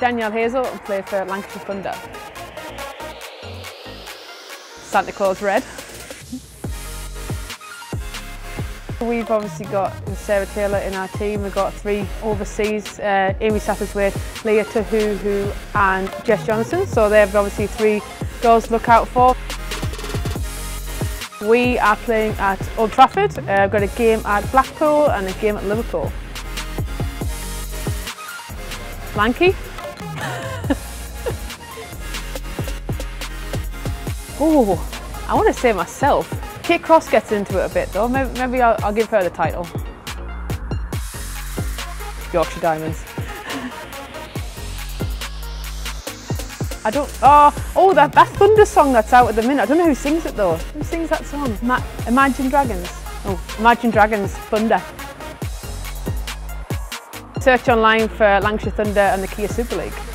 Danielle Hazell and play for Lancashire Thunder. Santa Claus Red. We've obviously got Sarah Taylor in our team. We've got three overseas, uh, Amy Satterthwaite, Lea Tahuhu and Jess Jonassen. So they've obviously three girls to look out for. We are playing at Old Trafford. Uh, I've got a game at Blackpool and a game at Liverpool. Lanky. Oh, I want to say myself. Kate Cross gets into it a bit though. Maybe, maybe I'll, I'll give her the title. Yorkshire Diamonds. I don't, oh, oh, that, that Thunder song that's out at the minute. I don't know who sings it though. Who sings that song? Ma Imagine Dragons. Oh, Imagine Dragons, Thunder. Search online for Lancashire Thunder and the Kia Super League.